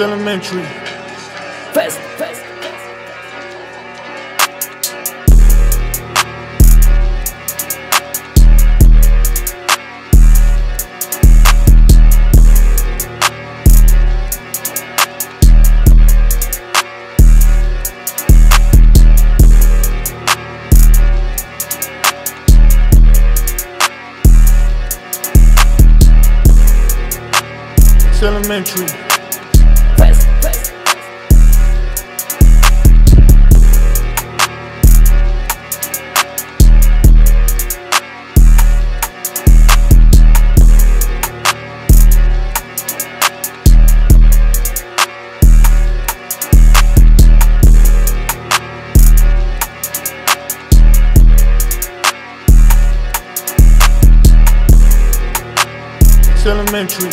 Elementary. Fest, fest, elementary. Elementary.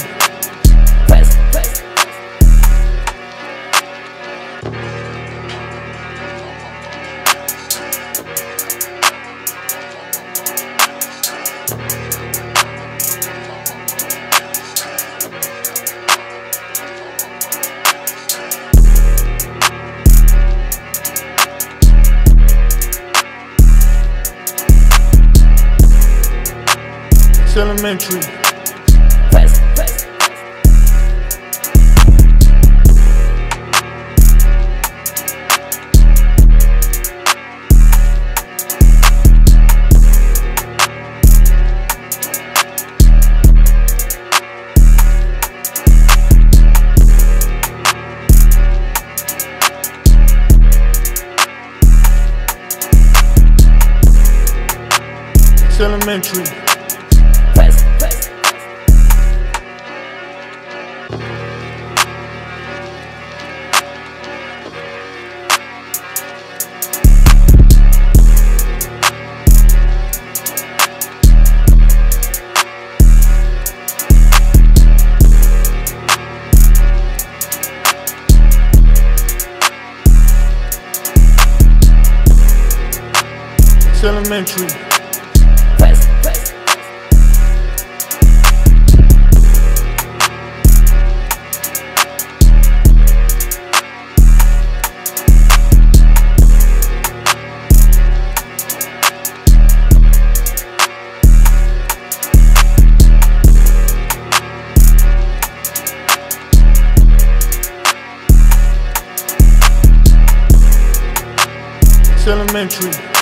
Elementary. Elementary. Elementary. elementary.